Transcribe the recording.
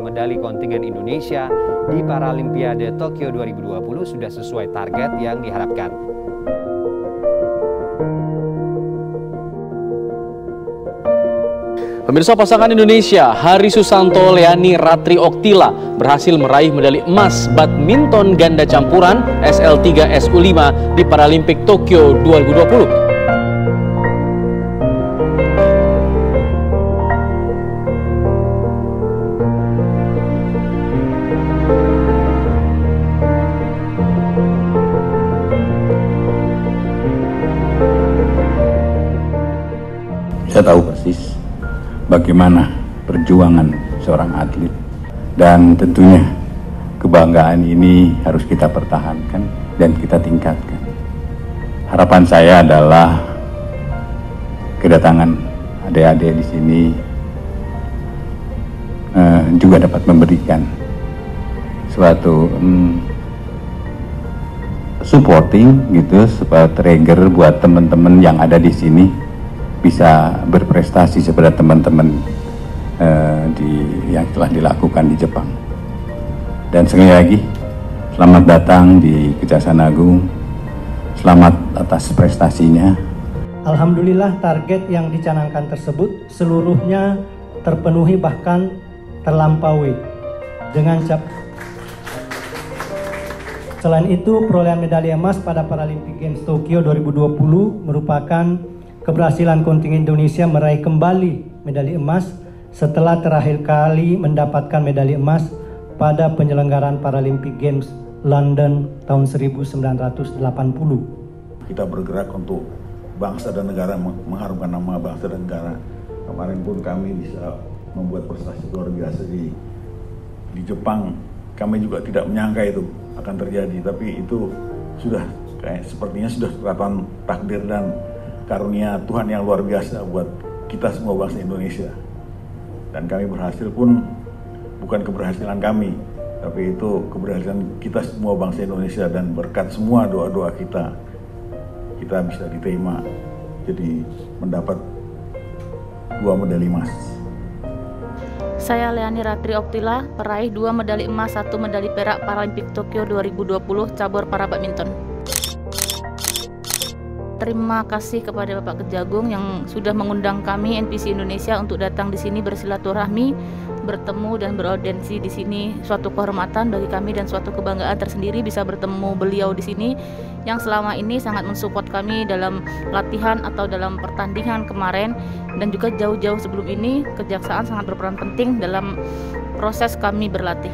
medali kontingen Indonesia di Paralimpiade Tokyo 2020 sudah sesuai target yang diharapkan. Pemirsa pasangan Indonesia Hari Susanto Leani Ratri Oktila berhasil meraih medali emas badminton ganda campuran SL3 SU5 di Paralimpik Tokyo 2020. Saya tahu persis bagaimana perjuangan seorang atlet dan tentunya kebanggaan ini harus kita pertahankan dan kita tingkatkan. Harapan saya adalah kedatangan adik-adik di sini uh, juga dapat memberikan suatu um, supporting gitu sebagai trigger buat teman-teman yang ada di sini bisa berprestasi seperti teman-teman uh, di yang telah dilakukan di Jepang. Dan sekali lagi selamat datang di Kejaksaan Agung. Selamat atas prestasinya. Alhamdulillah target yang dicanangkan tersebut seluruhnya terpenuhi bahkan terlampaui dengan cap Selain itu, perolehan medali emas pada Paralympic Games Tokyo 2020 merupakan keberhasilan kontingen Indonesia meraih kembali medali emas setelah terakhir kali mendapatkan medali emas pada penyelenggaraan Paralympic Games London tahun 1980. Kita bergerak untuk bangsa dan negara, mengharumkan nama bangsa dan negara. Kemarin pun kami bisa membuat prestasi luar biasa di di Jepang. Kami juga tidak menyangka itu akan terjadi, tapi itu sudah kayak sepertinya sudah kelihatan takdir dan karunia Tuhan yang luar biasa buat kita semua bangsa Indonesia. Dan kami berhasil pun bukan keberhasilan kami, tapi itu keberhasilan kita semua bangsa Indonesia dan berkat semua doa-doa kita, kita bisa diterima jadi mendapat dua medali emas. Saya Leani Ratri Oktila, peraih dua medali emas, satu medali perak Paralimpik Tokyo 2020 cabur para badminton. Terima kasih kepada Bapak Kejagung yang sudah mengundang kami NPC Indonesia untuk datang di sini bersilaturahmi, bertemu dan beraudensi di sini. Suatu kehormatan bagi kami dan suatu kebanggaan tersendiri bisa bertemu beliau di sini yang selama ini sangat mensupport kami dalam latihan atau dalam pertandingan kemarin dan juga jauh-jauh sebelum ini kejaksaan sangat berperan penting dalam proses kami berlatih.